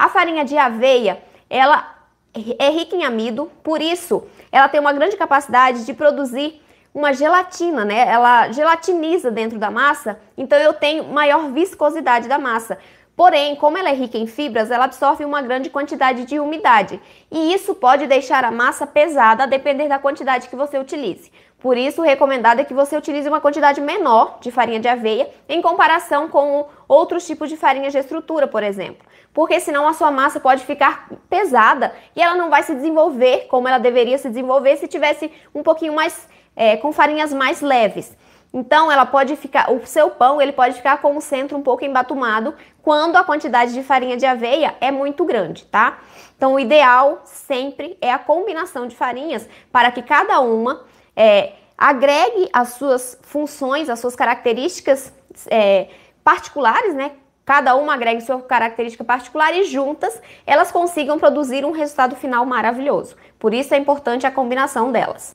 A farinha de aveia, ela é rica em amido, por isso ela tem uma grande capacidade de produzir uma gelatina, né? Ela gelatiniza dentro da massa, então eu tenho maior viscosidade da massa. Porém, como ela é rica em fibras, ela absorve uma grande quantidade de umidade. E isso pode deixar a massa pesada a depender da quantidade que você utilize. Por isso, recomendado é que você utilize uma quantidade menor de farinha de aveia em comparação com outros tipos de farinha de estrutura, por exemplo. Porque senão a sua massa pode ficar pesada e ela não vai se desenvolver como ela deveria se desenvolver se tivesse um pouquinho mais é, com farinhas mais leves. Então, ela pode ficar, o seu pão ele pode ficar com o centro um pouco embatumado quando a quantidade de farinha de aveia é muito grande, tá? Então, o ideal sempre é a combinação de farinhas para que cada uma é, agregue as suas funções, as suas características é, particulares, né? Cada uma agregue sua característica particular e juntas elas consigam produzir um resultado final maravilhoso. Por isso é importante a combinação delas.